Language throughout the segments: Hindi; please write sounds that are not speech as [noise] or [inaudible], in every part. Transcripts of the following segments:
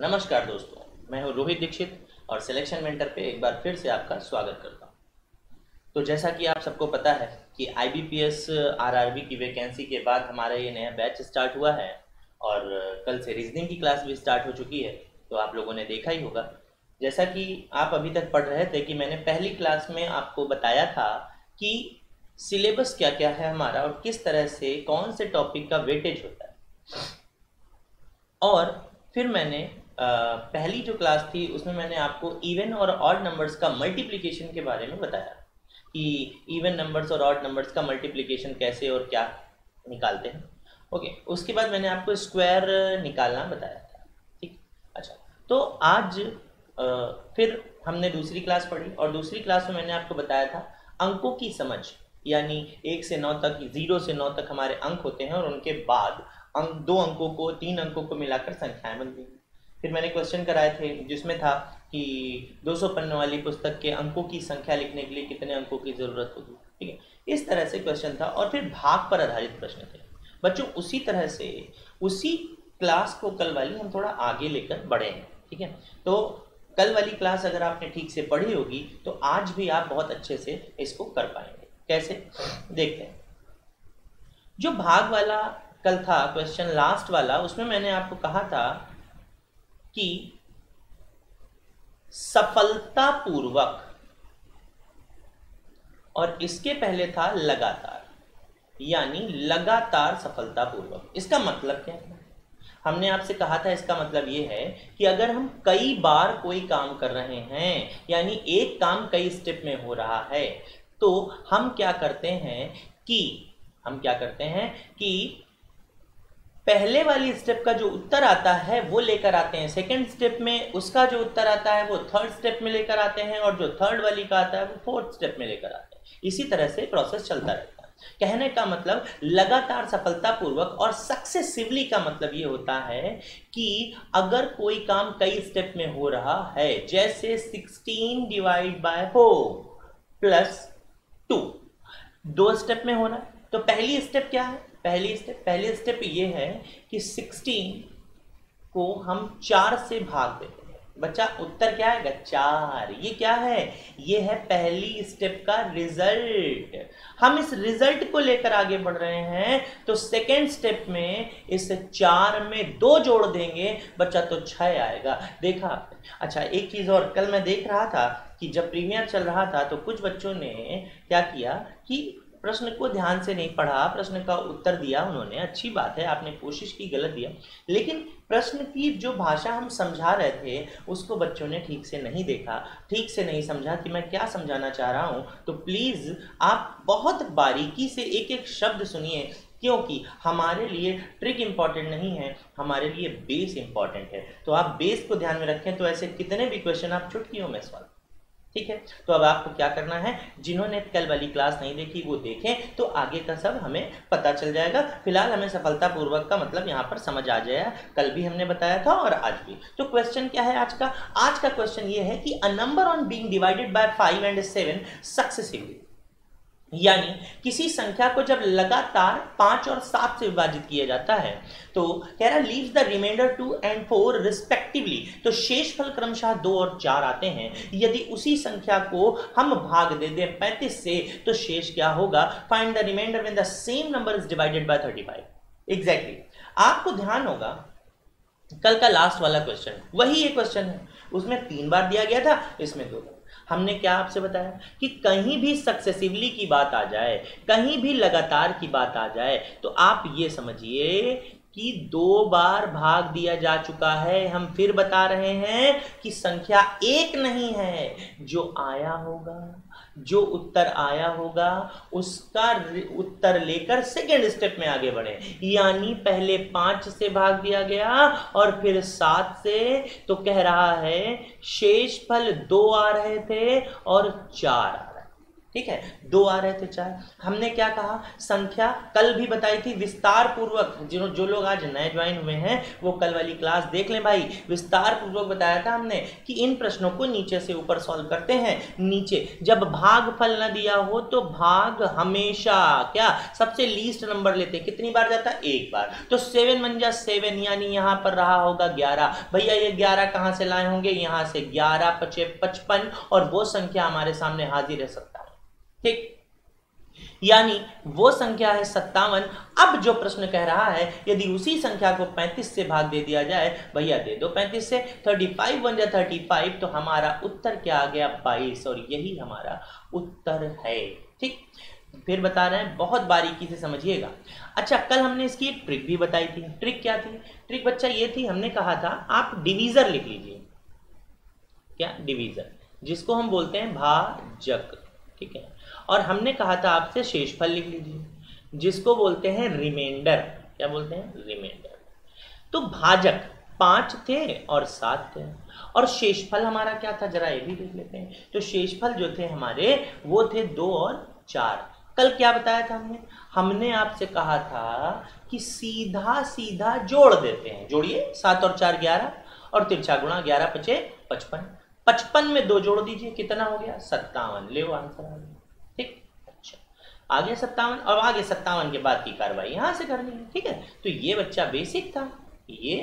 नमस्कार दोस्तों, मैं हूँ रोहित दीक्षित और सिलेक्शन मेंटर पे एक बार फिर से आपका स्वागत करता हूँ। तो जैसा कि आप सबको पता है कि I B P S R R B की वैकेंसी के बाद हमारा ये नया बैच स्टार्ट हुआ है और कल से रीजनिंग की क्लास भी स्टार्ट हो चुकी है तो आप लोगों ने देखा ही होगा। जैसा कि आप अभी तक पढ़ रहे थे कि मैंने पहली क्लास में आपको बताया था कि सिलेबस क्या क्या है हमारा और किस तरह से कौन से टॉपिक का वेटेज होता है। और फिर मैंने पहली जो क्लास थी उसमें मैंने आपको इवन और ऑड नंबर्स का मल्टीप्लिकेशन के बारे में बताया कि इवन नंबर्स और ऑड नंबर्स का मल्टीप्लिकेशन कैसे और क्या निकालते हैं। ओके okay, उसके बाद मैंने आपको स्क्वायर निकालना बताया था ठीक? अच्छा तो आज आ, फिर हमने दूसरी क्लास पढ़ी और दूसरी क्लास में मैंने आपको बताया था अंकों की समझ यानी एक से नौ तक ज़ीरो से नौ तक हमारे अंक होते हैं और उनके बाद अंक दो अंकों को तीन अंकों को मिलाकर संख्याएँ बनती हैं। फिर मैंने क्वेश्चन कराए थे, जिसमें था कि 200 पन्ने वाली पुस्तक के अंकों की संख्या लिखने के लिए कितने अंकों की ज़रूरत होगी, ठीक है? इस तरह से क्वेश्चन था और फिर भाग पर आधारित प्रश्न थे। बच्चों, उसी तरह से, उसी क्लास को कल वाली हम थोड़ा आगे लेकर बढ़े हैं ठीक है? तो कल वाली क्लास अगर आपने ठीक से पढ़ी होगी तो आज भी आप बहुत अच्छे से इसको कर पाएँगे। कैसे? देखते हैं। जो भाग वाला कल था क्वेश्चन लास्ट वाला, उसमें मैंने आपको कहा था कि सफलतापूर्वक, और इसके पहले था लगातार, यानी लगातार सफलतापूर्वक। इसका मतलब क्या है? हमने आपसे कहा था, इसका मतलब ये है कि अगर हम कई बार कोई काम कर रहे हैं, यानी एक काम कई स्टेप में हो रहा है तो हम क्या करते हैं कि, हम क्या करते हैं कि पहले वाली स्टेप का जो उत्तर आता है, वो लेकर आते हैं। सेकंड स्टेप में उसका जो उत्तर आता है, वो थर्ड स्टेप में लेकर आते हैं और जो थर्ड वाली का आता है, वो फोर्थ स्टेप में लेकर आते हैं। इसी तरह से प्रोसेस चलता रहता है। कहने का मतलब लगातार सफलतापूर्वक और सक्सेसिवली का मतलब ये होता है कि अगर कोई काम कई स्टेप में हो रहा है, जैसे 16 divide by four plus two दो स्टेप में होना तो पहली स्टेप क्या है? पहली स्टेप पहली स्टेप ये है कि 16 को हम चार से भाग देते हैं। बच्चा, उत्तर क्या आएगा? चार। ये क्या है? ये है पहली स्टेप का रिज़ल्ट हम इस रिज़ल्ट को लेकर आगे बढ़ रहे हैं तो सेकेंड स्टेप में इस चार में दो जोड़ देंगे, बच्चा तो छह आएगा। देखा अच्छा एक चीज़ और, कल मैं देख रहा था कि जब प्रीमियर चल रहा था तो कुछ बच्चों ने क्या किया कि प्रश्न को ध्यान से नहीं पढ़ा, प्रश्न का उत्तर दिया उन्होंने, अच्छी बात है, आपने कोशिश की, गलत दिया। लेकिन प्रश्न की जो भाषा हम समझा रहे थे, उसको बच्चों ने ठीक से नहीं देखा, ठीक से नहीं समझा कि मैं क्या समझाना चाह रहा हूँ। तो प्लीज़ आप बहुत बारीकी से एक एक शब्द सुनिए, क्योंकि हमारे लिए ट्रिक इंपॉर्टेंट नहीं है, हमारे लिए बेस इंपॉर्टेंट है। तो आप बेस को ध्यान में रखें तो ऐसे कितने भी क्वेश्चन आप चुटकियों में सवाल ठीक है? तो अब आपको क्या करना है? जिन्होंने कल वाली क्लास नहीं देखी, वो देखें तो आगे का सब हमें पता चल जाएगा। फ़िलहाल हमें सफलतापूर्वक का मतलब यहाँ पर समझ आ जाएगा कल भी हमने बताया था और आज भी। तो क्वेश्चन क्या है आज का? आज का क्वेश्चन ये है कि a number on being divided by five and seven successively यानी किसी संख्या को जब लगातार पाँच और सात से विभाजित किया जाता है तो कह रहा leave the remainder two and four respectively तो शेष फल क्रमशः दो और चार आते हैं। यदि उसी संख्या को हम भाग दे दें पैंतीस से तो शेष क्या होगा? Find the remainder when the same number is divided by thirty five exactly आपको ध्यान होगा, कल का लास्ट वाला क्वेश्चन वही एक क्वेश्चन है। उसमें तीन बार दिया गया था, इसमें दो। बार हमने क्या आपसे बताया? कि कहीं भी सक्सेसिवली की बात आ जाए, कहीं भी लगातार की बात आ जाए तो आप ये समझिए कि दो बार भाग दिया जा चुका है। हम फिर बता रहे हैं कि संख्या एक नहीं है, जो आया होगा। जो उत्तर आया होगा, उसका उत्तर लेकर सेकेंड स्टेप में आगे बढ़े। यानी पहले पाँच से भाग दिया गया और फिर सात से तो कह रहा है, शेष फल दो आ रहे थे और चार आ रहे ठीक है? दो आ रहे थे, चार। हमने क्या कहा? संख्या कल भी बताई थी विस्तार पूर्वक जो जो लोग आज नए ज्वाइन हुए हैं, वो कल वाली क्लास देख लें भाई। विस्तार पूर्वक बताया था हमने कि इन प्रश्नों को नीचे से ऊपर सॉल्व करते हैं। नीचे, जब भाग फल न दिया हो तो भाग हमेशा। क्या? सबसे लीस्ट नंबर लेते कितनी बार जाता? एक बार। तो सेवन वन जा सेवन यानी यहाँ पर रहा होगा ग्यारह। भैया, ये ग्यारह कहाँ से लाए होंगे? यहाँ से ग्यारह, पचे पचपन, और वो संख्या हमारे सामने हाजिर है ठीक। यानी वो संख्या है सत्तावन। अब जो प्रश्न कह रहा है, यदि उसी संख्या को 35 से भाग दे दिया जाए, भैया दे दो 35 से। 35 बन जाए 35 तो हमारा उत्तर क्या आ गया? 22 और यही हमारा उत्तर है। ठीक। फिर बता रहे हैं, बहुत बारीकी से समझिएगा। अच्छा कल हमने इसकी एक ट्रिक भी बताई थी। ट्रिक क्या थी? ट्रिक बच्चा ये थी, हमने कहा था, आप डिवीजर लिख लीजिए। क्या? डिवीजर, जिसको हम बोलते हैं भाजक। ठीक है? और हमने कहा था आपसे शेषफल लिख लीजिए, जिसको बोलते हैं रिमाइंडर क्या बोलते हैं? रिमाइंडर तो भाजक पाँच थे और सात थे। और शेषफल हमारा क्या था? जरा ये भी देख लेते हैं। तो शेषफल जो थे हमारे, वो थे दो और चार। कल क्या बताया था हमने? हमने आपसे कहा था कि सीधा सीधा जोड़ देते हैं। जोड़िए, सात और चार ग्यारह और तिरछा गुणा ग्यारह पचे पचपन। पचपन में दो जोड़ दीजिए, कितना हो गया? सत्तावन। ले आंसर आ गया। आगे सत्तावन और आगे सत्तावन के बाद की कार्रवाई यहाँ से करनी है, ठीक है? तो ये बच्चा बेसिक था, ये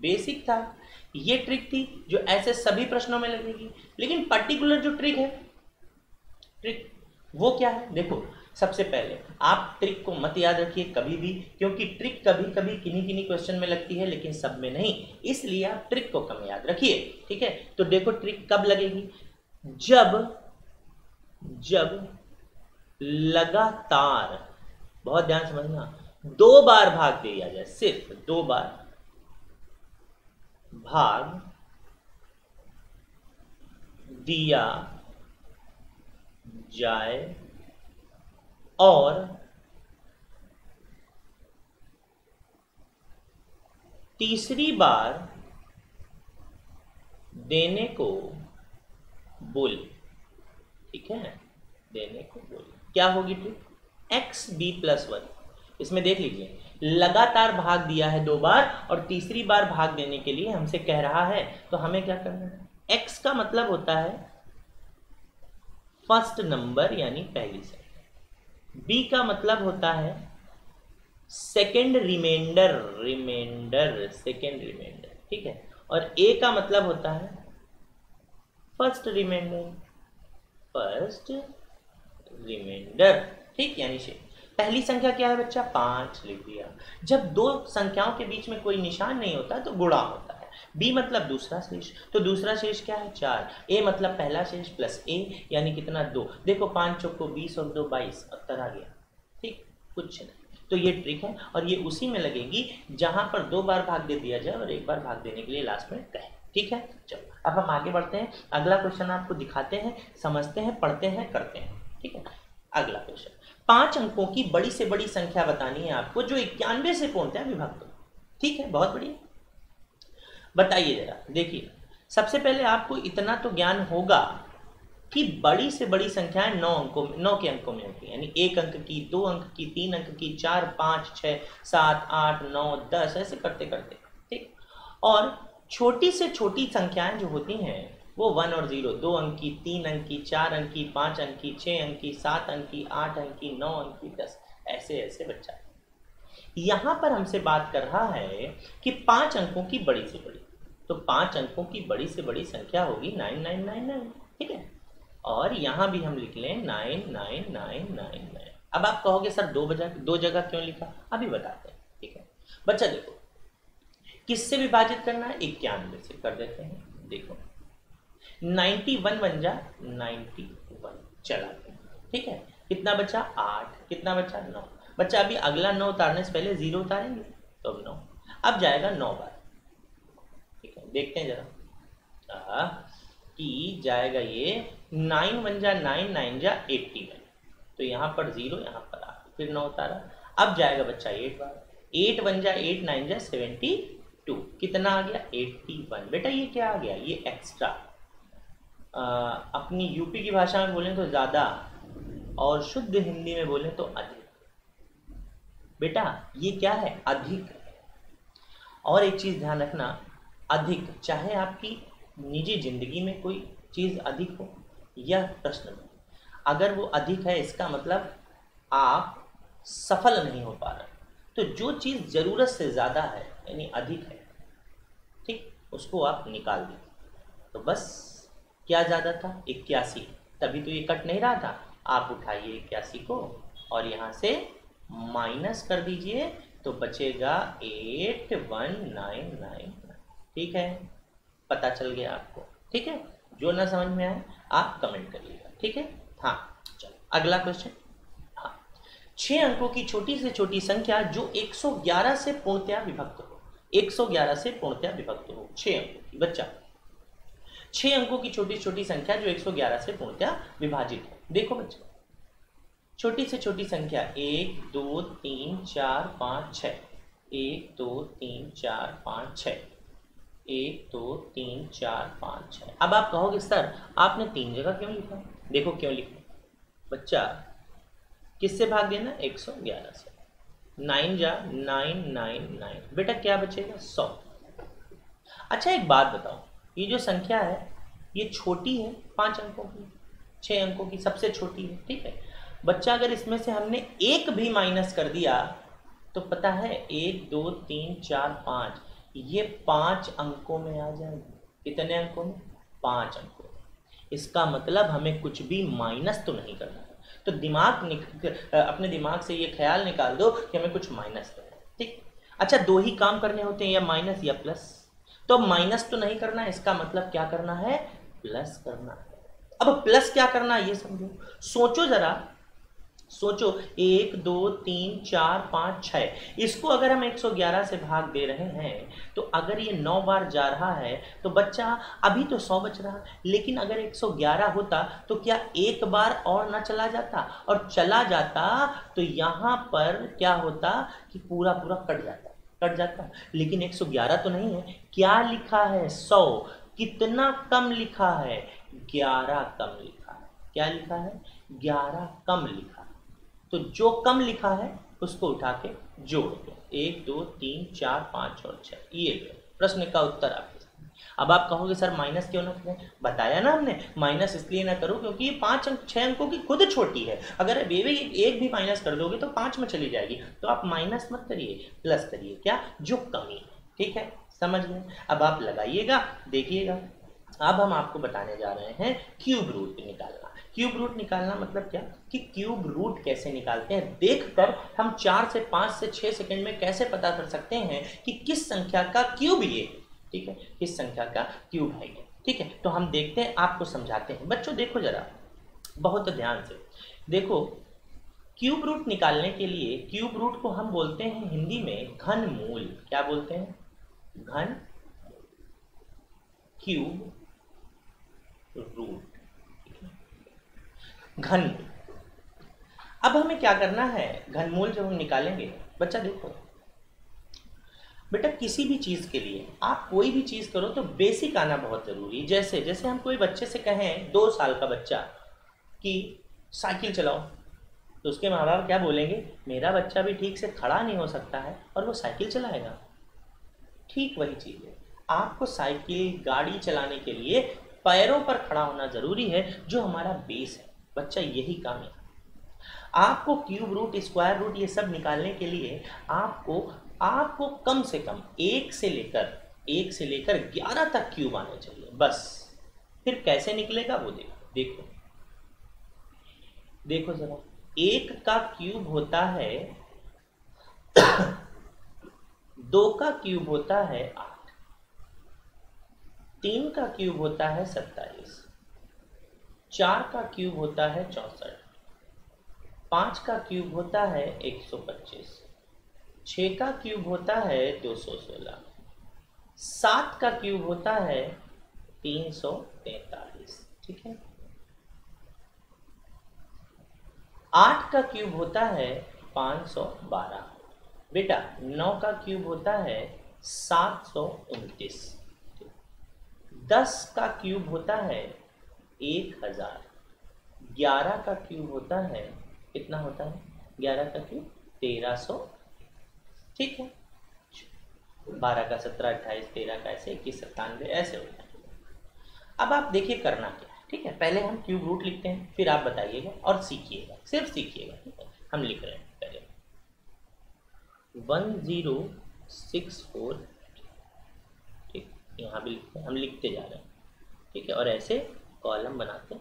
बेसिक था, ये ट्रिक थी जो ऐसे सभी प्रश्नों में लगेगी। लेकिन पर्टिकुलर जो ट्रिक है ट्रिक वो क्या है? देखो, सबसे पहले आप ट्रिक को मत याद रखिए कभी भी, क्योंकि ट्रिक कभी कभी किन्हीं किन्हीं क्वेश्चन में लगती है, लेकिन सब में नहीं। इसलिए आप ट्रिक को कम याद रखिए, ठीक है? तो देखो ट्रिक कब लगेगी? जब जब लगातार। बहुत ध्यान समझना। दो बार भाग दे दिया जाए, सिर्फ़ दो बार। भाग दिया जाए और तीसरी बार देने को बोल। ठीक है? देने को बोल। क्या होगी trick X B plus one इसमें देख लीजिए, लगातार भाग दिया है दो बार और तीसरी बार भाग देने के लिए हमसे कह रहा है तो हमें क्या करना है? एक्स का मतलब होता है फ़र्स्ट नंबर यानी पहली से बी का मतलब होता है second remainder remainder second remainder ठीक है? और ए का मतलब होता है फ़र्स्ट रिमाइंडर फ़र्स्ट रिमाइंडर ठीक, यानी से पहली संख्या क्या है बच्चा? पाँच लिख दिया। जब दो संख्याओं के बीच में कोई निशान नहीं होता तो गुणा होता है। बी मतलब दूसरा शेष। तो दूसरा शेष क्या है? चार। ए मतलब पहला शेष प्लस ए यानी कितना? दो। देखो, पाँच चौको बीस और दो बाईस। उत्तर आ गया। ठीक, कुछ नहीं। तो ये ट्रिक है और ये उसी में लगेगी जहाँ पर दो बार भाग दे दिया जाए और एक बार भाग देने के लिए लास्ट में कहे। ठीक है? चलो, अब हम आगे बढ़ते हैं। अगला क्वेश्चन आपको दिखाते हैं, समझते हैं, पढ़ते हैं, करते हैं। ठीक है? अगला क्वेश्चन पाँच अंकों की बड़ी से बड़ी संख्या बतानी है आपको, जो इक्यानवे से पूर्णतः विभक्त ठीक है? बहुत बढ़िया। बताइए जरा। देखिए, सबसे पहले आपको इतना तो ज्ञान होगा कि बड़ी से बड़ी संख्याएँ नौ अंकों में नौ के अंकों में होती है। यानी एक अंक की, दो अंक की, तीन अंक की, चार, पाँच छः सात, आठ, नौ, दस, ऐसे करते करते ठीक? और छोटी से छोटी संख्याएँ जो होती हैं वो वन और ज़ीरो, दो अंकी, तीन अंकी, चार अंकी, पाँच अंक की छः अंक, सात अंकी, आठ अंकी, नौ अंकी, दस, ऐसे ऐसे बच्चा। यहाँ पर हमसे बात कर रहा है कि पाँच अंकों की बड़ी से बड़ी। तो पाँच अंकों की बड़ी से बड़ी संख्या होगी नाइन नाइन नाइन नाइन, ठीक है? और यहाँ भी हम लिख लें nine nine nine nine nine. अब आप कहोगे, सर, दो बजा, दो जगह क्यों लिखा? अभी बताते हैं, ठीक है? बच्चा देखो, किससे विभाजित करना है? इक्यानवे से कर देते हैं, देखो। नाइन्टी वन बन जा नाइन्टी वन। चला। ठीक है? कितना बचा? आठ। कितना बचा? नौ। बच्चा, अभी अगला नौ उतारने से पहले ज़ीरो उतारेंगे तो अब नौ। अब जाएगा नौ बार। ठीक है? देखते हैं जरा। कि जाएगा ये नाइन वन जा नाइन नाइन जा एट्टी वन। तो यहाँ पर ज़ीरो, यहाँ पर आठ। फिर नौ उतारा। अब जाएगा बच्चा एट बार। एट वन जा एट, नाइन जा सेवेंटी टू। कितना आ गया? Eighty one. बेटा, ये क्या आ गया? ये एक्स्ट्रा अपनी यूपी की भाषा में बोलें तो ज़्यादा और शुद्ध हिंदी में बोलें तो अधिक। बेटा, ये क्या है? अधिक। और एक चीज़ ध्यान रखना, अधिक, चाहे आपकी निजी ज़िंदगी में कोई चीज़ अधिक हो यह प्रश्न अगर वो अधिक है, इसका मतलब आप सफल नहीं हो पा रहे। तो जो चीज़ ज़रूरत से ज़्यादा है, यानी अधिक है, ठीक, उसको आप निकाल दीजिए। तो बस क्या ज़्यादा था? इक्यासी। तभी तो ये कट नहीं रहा था। आप उठाइए इक्यासी को और यहाँ से माइनस कर दीजिए तो बचेगा एट वन नाइन नाइन ठीक है? पता चल गया आपको। ठीक है? जो ना समझ में आए, आप कमेंट करिएगा। ठीक है? हाँ चलो। अगला क्वेश्चन हाँ। छह अंकों की छोटी से छोटी संख्या जो 111 से पूर्णतया विभक्त हो। 111 से पूर्णतया विभक्त हो। छह अंकों की। बच्चा छह अंकों की छोटी छोटी संख्या जो 111 से पूर्णतया विभाजित है। देखो बच्चा, छोटी से छोटी संख्या, एक, दो, तीन, चार, पाँच छ एक, दो, तीन, चार, पाँच छ एक, दो, तीन, चार, पाँच छः अब आप कहोगे, सर, आपने तीन जगह क्यों लिखा? देखो क्यों लिखा। बच्चा, किससे भाग देना? एक सौ ग्यारह से। नाइन जा, नाइन नाइन नाइन। बेटा, क्या बचेगा? सौ। अच्छा एक बात बताओ। ये जो संख्या है, ये छोटी है, पाँच अंकों की, छह अंकों की, सबसे छोटी है, ठीक है? बच्चा अगर इसमें से हमने एक भी माइनस कर दिया तो पता है, एक, दो, तीन, चार, पाँच, ये पाँच अंकों में आ जाएगी। कितने अंकों में? पाँच अंकों इसका मतलब हमें कुछ भी माइनस तो नहीं करना है। तो दिमाग अपने दिमाग से ये ख्याल निकाल दो कि हमें कुछ माइनस करना है, ठीक? अच्छा दो ही काम करने होते हैं, या माइनस या प्लस? तो माइनस तो नहीं करना है, इसका मतलब क्या करना है? प्लस करना है। अब प्लस क्या करना है, ये समझो। सोचो जरा। सोचो, एक, दो, तीन, चार, पाँच छः इसको अगर हम 111 से भाग दे रहे हैं तो अगर ये नौ बार जा रहा है तो बच्चा, अभी तो सौ बच रहा। लेकिन अगर 111 होता तो क्या एक बार और ना चला जाता? और चला जाता तो यहाँ पर क्या होता कि पूरा पूरा कट जाता। कट जाता लेकिन 111 तो नहीं है। क्या लिखा है? 100 कितना कम लिखा है? ग्यारह कम लिखा है। क्या लिखा है? ग्यारह कम लिखा है। तो जो कम लिखा है, उसको उठा के जोड़ दो। एक, दो, तीन, चार, पाँच और छः ये प्रश्न का उत्तर आपके अब आप कहोगे, सर, माइनस क्यों ना करें? बताया ना हमने। माइनस इसलिए ना करो क्योंकि ये पाँच अंक छः अंकों की खुद छोटी है। अगर भी एक भी माइनस कर दोगे तो पाँच में चली जाएगी। तो आप माइनस मत करिए, प्लस करिए। क्या? जो कमी। ठीक है? समझ गए? अब आप लगाइएगा, देखिएगा। अब हम आपको बताने जा रहे हैं क्यूब रूट निकालना। क्यूब रूट निकालना मतलब क्या? कि क्यूब रूट कैसे निकालते हैं? देखकर हम चार से पाँच से छः सेकंड में कैसे पता कर सकते हैं कि किस संख्या का क्यूब ये ठीक है? किस संख्या का क्यूब है। ये ठीक है? तो हम देखते हैं, आपको समझाते हैं। बच्चों, देखो जरा। बहुत ध्यान से। देखो क्यूब रूट निकालने के लिए क्यूब रूट को हम बोलते हैं हिंदी में घन मूल क्या बोलते हैं? घन क्यूब रूट घन अब हमें क्या करना है? घनमूल जब हम निकालेंगे, बच्चा देखो। बेटा, किसी भी चीज़ के लिए, आप कोई भी चीज़ करो तो बेसिक आना बहुत ज़रूरी जैसे जैसे हम कोई बच्चे से कहें, दो साल का बच्चा, कि साइकिल चलाओ तो उसके माँ बाप क्या बोलेंगे? मेरा बच्चा भी ठीक से खड़ा नहीं हो सकता है और वो साइकिल चलाएगा। ठीक वही चीज़ है। आपको साइकिल, गाड़ी चलाने के लिए पैरों पर खड़ा होना ज़रूरी है, जो हमारा बेस है। बच्चा यही काम है। आपको क्यूब रूट स्क्वायर रूट ये सब निकालने के लिए आपको आपको कम से कम एक से लेकर, एक से लेकर ग्यारह तक क्यूब आने चाहिए। बस। फिर कैसे निकलेगा वो देखो। देखो। देखो जरा। एक का क्यूब होता है, दो का क्यूब होता है आठ। तीन का क्यूब होता है सत्ताईस। चार का क्यूब होता है चौसठ। पाँच का क्यूब होता है एक सौ पच्चीस। छ का क्यूब होता है दो सौ सोलह। सात का क्यूब होता है तीन सौ तैतालीस, ठीक है? आठ का क्यूब होता है पाँच सौ बारह। बेटा, नौ का क्यूब होता है सात सौ उनतीस। दस का क्यूब होता है एक हज़ार। ग्यारह का क्यूब होता है, कितना होता है? ग्यारह का क्यूब तेरह सौ ठीक है। बारह का, सत्रह, अट्ठाईस, तेरह का, ऐसे, इक्कीस, सत्तानवे, ऐसे हो है अब आप देखिए करना क्या है, ठीक है। पहले हम क्यूब रूट लिखते हैं, फिर आप बताइएगा और सीखिएगा, सिर्फ़ सीखिएगा, ठीक है। हम लिख रहे हैं पहले वन ज़ीरो सिक्स फोर, ठीक, यहाँ भी लिखते हैं, हम लिखते जा रहे हैं, ठीक है। और ऐसे कॉलम बनाते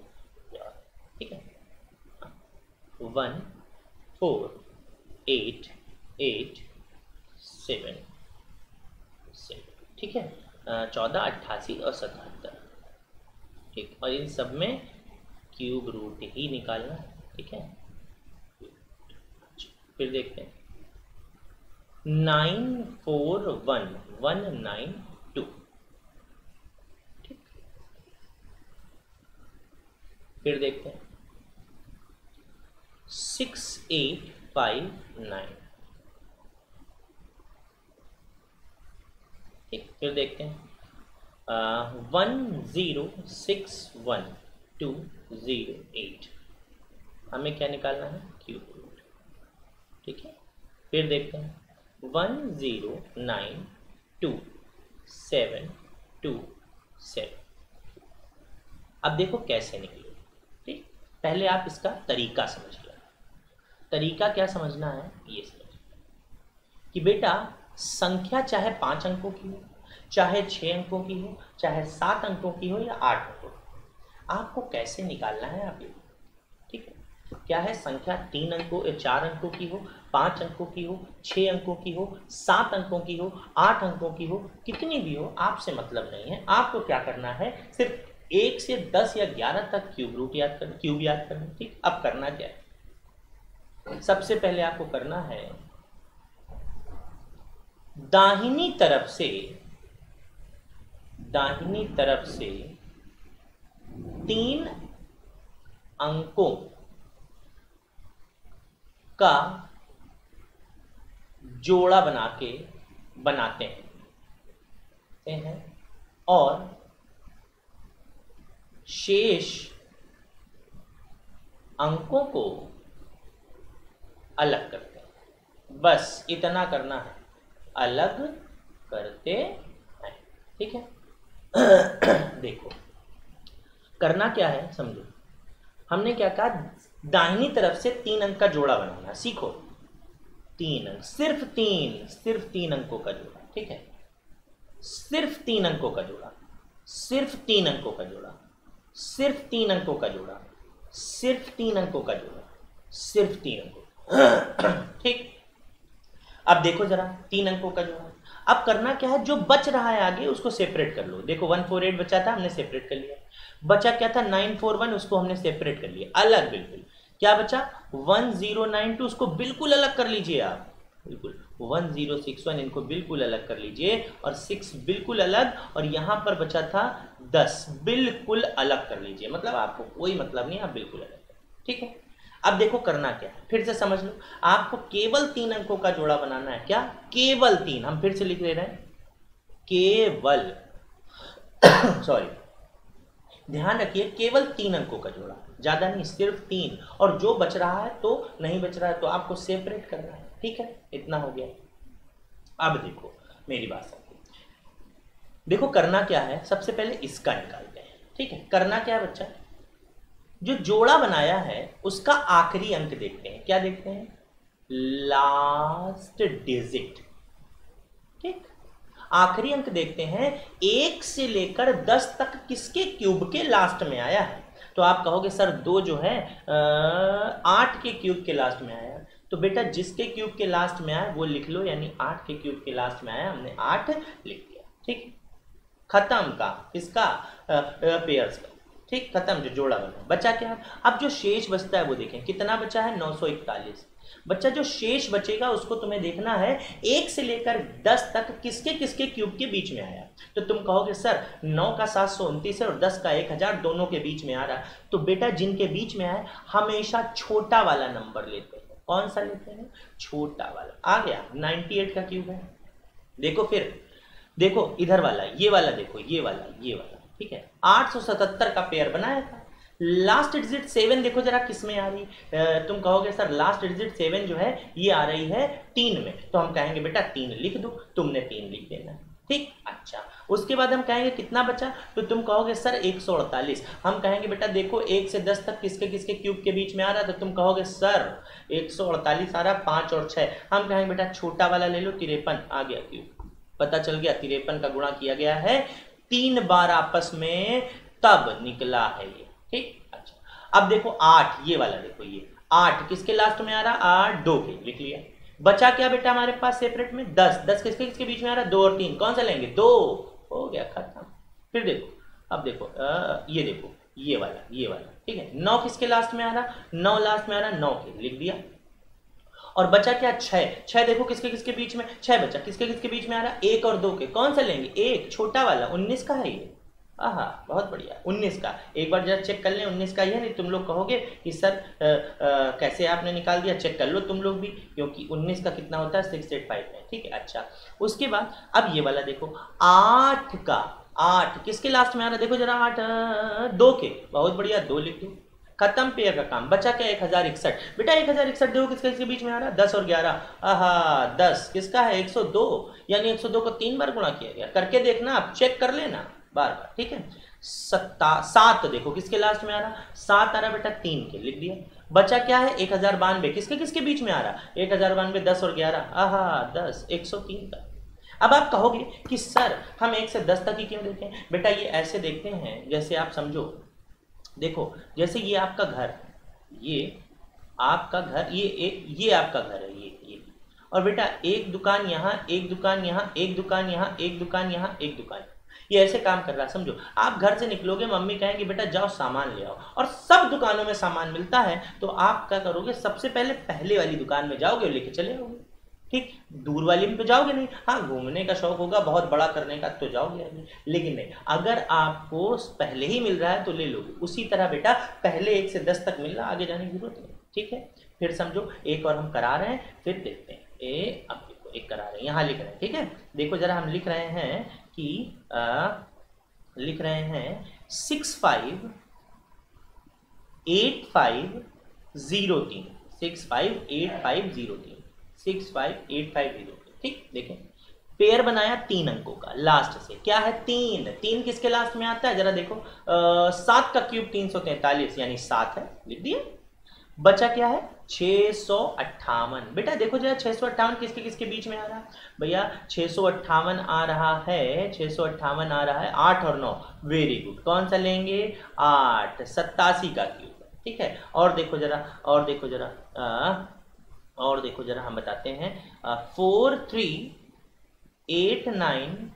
जा रहे हैं, ठीक है। One, four, eight eight seven seven, ठीक है? चौदह, अट्ठासी, और सतहत्तर। ठीक, और इन सब में क्यूब रूट ही निकालना, ठीक है? फिर देखते हैं। Nine, four, one one, nine, two. ठीक। फिर देखते हैं। Six, eight, five, nine. फिर देखते हैं। One zero six one two zero eight. हमें क्या निकालना है? क्यूब रूट ठीक है? फिर देखते हैं। One zero nine two seven two seven. अब देखो कैसे निकले। ठीक? पहले आप इसका तरीका समझ लो। तरीका क्या समझना है? ये समझ कि बेटा, संख्या चाहे पाँच अंकों की हो चाहे छह अंकों की हो, चाहे सात अंकों की हो या आठ अंकों की आपको कैसे निकालना है आप ये? ठीक है? क्या है संख्या? तीन अंकों या चार अंकों की हो, पाँच अंकों की हो, छह अंकों की हो, सात अंकों की हो, आठ अंकों की हो, कितनी भी हो, आपसे मतलब नहीं है। आपको क्या करना है? सिर्फ़ एक से दस या ग्यारह तक क्यूब रूट याद कर क्यूब याद करना, ठीक? अब करना क्या है? सबसे पहले आपको करना है, दाहिनी तरफ़ से दाहिनी तरफ़ से तीन अंकों का जोड़ा बना के बनाते हैं। और शेष अंकों को अलग करते हैं। बस इतना करना है। अलग करते हैं। ठीक है? देखो, करना क्या है समझो। हमने क्या कहा? दाहिनी तरफ़ से तीन अंक का जोड़ा बनाना, सीखो। तीन अंक, सिर्फ़ तीन सिर्फ़ तीन अंकों का जोड़ा, ठीक है? सिर्फ़ तीन अंकों का जोड़ा, सिर्फ़ तीन अंकों का जोड़ा, सिर्फ़ तीन अंकों का जोड़ा, सिर्फ़ तीन अंकों का जोड़ा, सिर्फ़ तीन अंकों ठीक? अब देखो जरा, तीन अंकों का जोड़ा। अब करना क्या है? जो बच रहा है आगे, उसको सेपरेट कर लो। देखो, वन फोर एट बचा था, हमने सेपरेट कर लिया। बचा क्या था? नाइन फोर वन, उसको हमने सेपरेट कर लिया। अलग, बिल्कुल। क्या बचा? वन ज़ीरो नाइन टू, उसको बिल्कुल अलग कर लीजिए आप। बिल्कुल। वन ज़ीरो सिक्स वन, इनको बिल्कुल अलग कर लीजिए। और सिक्स बिल्कुल अलग, और यहाँ पर बचा था दस। बिल्कुल अलग कर लीजिए। मतलब आपको कोई मतलब नहीं, आप बिल्कुल अलग ठीक है? अब देखो करना क्या है। फिर से समझ लो। आपको केवल तीन अंकों का जोड़ा बनाना है। क्या? केवल तीन। हम फिर से लिख ले रहे हैं। केवल। [coughs] सॉरी ध्यान रखिए, केवल तीन अंकों का जोड़ा। ज़्यादा नहीं, सिर्फ़ तीन। और जो बच रहा है तो नहीं बच रहा है तो आपको सेपरेट करना है। ठीक है? इतना हो गया। अब देखो, मेरी बात समझो। देखो, करना क्या है? सबसे पहले इसका निकालते हैं ठीक है? करना क्या है बच्चा? जो जोड़ा बनाया है, उसका आखिरी अंक देखते हैं। क्या देखते हैं? लास्ट डिजिट ठीक? आखिरी अंक देखते हैं, एक से लेकर दस तक किसके क्यूब के लास्ट में आया है? तो आप कहोगे, सर, दो जो है आठ के क्यूब के लास्ट में आया तो बेटा, जिसके क्यूब के लास्ट में आया वो लिख लो, यानी आठ के क्यूब के लास्ट में आया हमने आठ लिख दिया ठीक? खत्म का, किसका? पेयर्स का। ठीक, खत्म, जो जोड़ा बना बचा क्या? अब जो शेष बचता है वो देखें। कितना बचा है? नौ सौ इकतालीस। बच्चा, जो शेष बचेगा, उसको तुम्हें देखना है, एक से लेकर दस तक किसके किसके क्यूब के बीच में आया। तो तुम कहोगे, सर, नौ का सात सौ उनतीस है और दस का एक हज़ार दोनों के बीच में आ रहा तो बेटा, जिनके बीच में आए हमेशा छोटा वाला नंबर लेते हैं। कौन सा लेते हैं? छोटा वाला। आ गया नाइनटी एट का क्यूब है। देखो फिर। देखो, इधर वाला, ये वाला देखो, ये वाला ये वाला। ठीक है 877 का पेयर बनाया था। लास्ट डिजिट सेवन देखो जरा किसमें आ रही तुम कहोगे, सर लास्ट डिजिट सेवन जो है, ये आ रही है तीन में। तो हम कहेंगे, बेटा, तीन लिख दो, तुमने तीन लिख देना ठीक? अच्छा। उसके बाद हम कहेंगे, कितना बचा? तो तुम कहोगे, सर, एक सौ अड़तालीस। हम कहेंगे, बेटा, देखो, एक से दस तक किसके किसके क्यूब के बीच में आ रहा तो तुम कहोगे, सर, एक सौ अड़तालीस आ रहा पाँच और छः हम कहेंगे, बेटा, छोटा वाला ले लो, तिरपन आ गया क्यूब पता चल गया, तिरपन का गुणा किया गया है तीन बार आपस में तब निकला है ये। ठीक? अच्छा। अब देखो आठ ये वाला देखो ये। आठ किसके लास्ट में आ रहा? आठ दो के लिख लिया। बचा क्या बेटा हमारे पास सेपरेट में? दस। दस किसके किसके बीच में आ रहा? दो और तीन। कौन सा लेंगे? दो। हो गया खत्म। फिर देखो। अब देखो आ, ये देखो। ये वाला ये वाला। ठीक है? नौ किसके लास्ट में आ रहा? नौ लास्ट में आ रहा नौ के। लिख दिया। और बचा क्या? छह। छह देखो किसके किसके बीच में? छह बचा। किसके किसके बीच में आ रहा एक और दो के। कौन सा लेंगे? एक छोटा वाला। उन्नीस का है ये। हाँ बहुत बढ़िया। उन्नीस का। एक बार जरा चेक कर लें उन्नीस का ही है नहीं तुम लोग कहोगे कि सर आ, आ, कैसे आपने निकाल दिया? चेक कर लो तुम लोग भी क्योंकि उन्नीस का कितना होता है? सिक्स एट फाइव में ठीक है अच्छा। उसके बाद अब ये वाला देखो। आठ का। आठ। किसके लास्ट में आ रहा देखो जरा आठ दो के। बहुत बढ़िया दो लिख दो। खत्म पेयर का काम। बचा क्या एक हज़ार इकसठ? बेटा एक हज़ार इकसठ देखो किसके किसके बीच में आ रहा दस और ग्यारह। आहा, दस। किसका है? एक सौ दो। यानी एक सौ दो को तीन बार गुणा किया गया। करके देखना, आप चेक कर लेना, बार बार, ठीक है? सत्ता, सात देखो किसके लास्ट में आ रहा? सात आ रहा बेटा तीन के, लिख दिया। बचा क्या है? एक हज़ार बानवे। किसके किसके बीच में आ रहा? एक हज़ार बानवे, दस और ग्यारह। आहा, दस, एक सौ तीन का। अब आप कहोगे कि, सर, हम एक से दस तक ही क्यों देखें बेटा ये ऐसे देखते हैं, जैसे आप समझो देखो, जैसे ये आपका घर ये आपका घर, ये एक ये आपका घर है, ये ये। और बेटा, एक दुकान यहाँ, एक दुकान यहाँ, एक दुकान यहाँ, एक दुकान यहाँ, एक दुकान ये ऐसे काम कर रहा है, समझो। आप घर से निकलोगे, मम्मी कहेंगे, बेटा, जाओ सामान ले आओ। और सब दुकानों में सामान मिलता है तो आप क्या करोगे, सबसे पहले पहले वाली दुकान में जाओगे और लेके चले आओगे। ठीक? दूर वाली में तो जाओगे नहीं। हाँ घूमने का शौक होगा बहुत बड़ा करने का तो जाओगे अभी लेकिन नहीं अगर आपको पहले ही मिल रहा है तो ले लोगे। उसी तरह बेटा पहले एक से दस तक मिल रहा आगे जाने की ज़रूरत नहीं। ठीक है? फिर समझो एक और हम करा रहे हैं फिर देखते हैं। ए अब देखो एक करा रहे हैं यहाँ लिख रहे हैं। ठीक है? देखो जरा हम लिख रहे हैं कि आ, लिख रहे हैं six five eight five zero तीन six five eight five zero तीन six five eight five zero ठीक? देखें पेयर बनाया तीन अंकों का लास्ट से। क्या है? तीन। तीन किसके लास्ट में आता है? जरा देखो आ, सात का क्यूब तीन सौ तैतालीस यानी सात है लिख दिए बचा क्या है? छः सौ अट्ठावन। बेटा देखो जरा छः सौ अट्ठावन किसके किसके बीच में आ रहा है? भैया छः सौ अट्ठावन आ रहा है छः सौ अट्ठावन आ रहा है आठ और नौ। वेरी गुड कौन सा लेंगे? आठ। सत्तासी का क्यूब ठीक है? और देखो जरा और देखो जरा और देखो जरा हम बताते हैं four three eight nine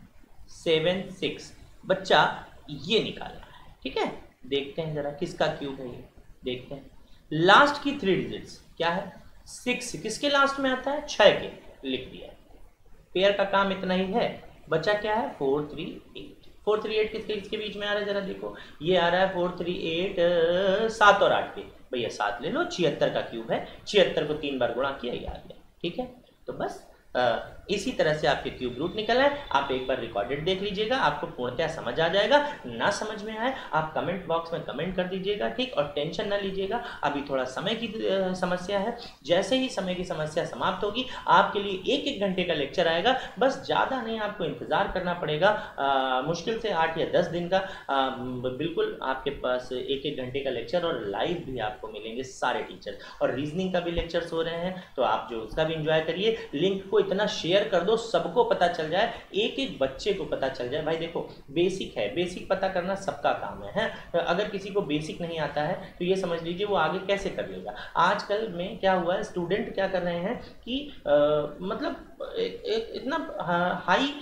seven six बच्चा, ये निकालना है, ठीक है? देखते हैं जरा किसका क्यूब है ये, देखते हैं। लास्ट की थ्री डिजिट्स क्या है? सिक्स किसके लास्ट में आता है? छः के, लिख दिया। पेयर का काम इतना ही है। बच्चा क्या है? Four three eight four three eight किसके किसके बीच में आ रहा है? जरा देखो। ये आ रहा है फोर थ्री एट सात और आठ के भैया सात ले लो, छिहत्तर का क्यूब है, छिहत्तर को तीन बार गुणा किया आ गया ठीक है? तो बस इसी तरह से आपके क्यूब रूट निकल आए। आप एक बार रिकॉर्डेड देख लीजिएगा आपको पूर्णतया समझ आ जाएगा ना समझ में आए आप कमेंट बॉक्स में कमेंट कर दीजिएगा ठीक? और टेंशन ना लीजिएगा। अभी थोड़ा समय की समस्या है। जैसे ही समय की समस्या समाप्त होगी आपके लिए एक एक घंटे का लेक्चर आएगा। बस ज़्यादा नहीं आपको इंतज़ार करना पड़ेगा। आ, मुश्किल से आठ या दस दिन का। आ, बिल्कुल आपके पास एक एक घंटे का लेक्चर और लाइव भी आपको मिलेंगे सारे टीचर और रीजनिंग का भी लेक्चर्स हो रहे हैं तो आप जो उसका भी इंजॉय करिए। लिंक को इतना शेयर कर दो सबको पता चल जाए एक एक बच्चे को पता चल जाए। भाई देखो बेसिक है बेसिक पता करना सबका काम है, है? अगर किसी को बेसिक नहीं आता है तो ये समझ लीजिए वो आगे कैसे कर लेगा आजकल में क्या हुआ है स्टूडेंट क्या कर रहे हैं कि आ, मतलब एक इतना हाई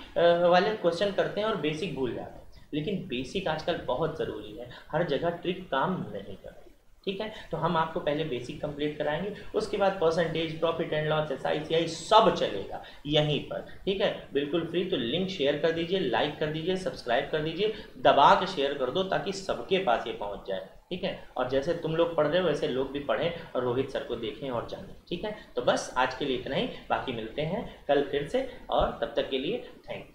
वाले क्वेश्चन करते हैं और बेसिक भूल जाते हैं। लेकिन बेसिक आजकल बहुत ज़रूरी है। हर जगह ट्रिक काम नहीं कर रही ठीक है? तो हम आपको पहले बेसिक कंप्लीट कराएँगे, उसके बाद percentage profit and loss S I सब चलेगा यहीं पर, ठीक है? बिल्कुल फ्री तो लिंक शेयर कर दीजिए लाइक कर दीजिए सब्सक्राइब कर दीजिए, दबा के शेयर कर दो ताकि सबके पास ये पहुँच जाए, ठीक है? और जैसे तुम लोग पढ़ रहे हो, वैसे लोग भी पढ़ें और रोहित सर को देखें और जानें, ठीक है? तो बस आज के लिए इतना ही, बाकी मिलते हैं कल फिर से, और तब तक के लिए थैंक यू